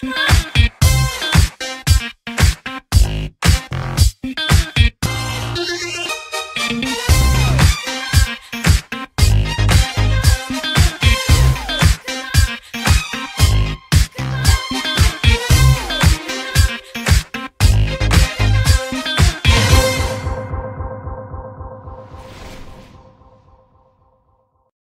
Bye.